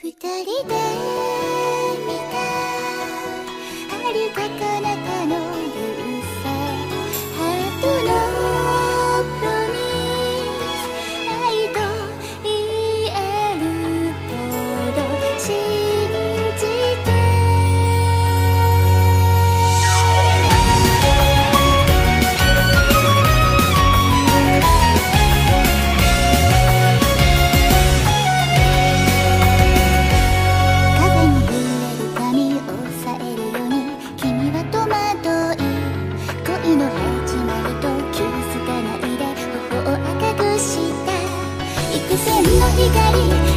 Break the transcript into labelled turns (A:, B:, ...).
A: 二人で見た。あり線の光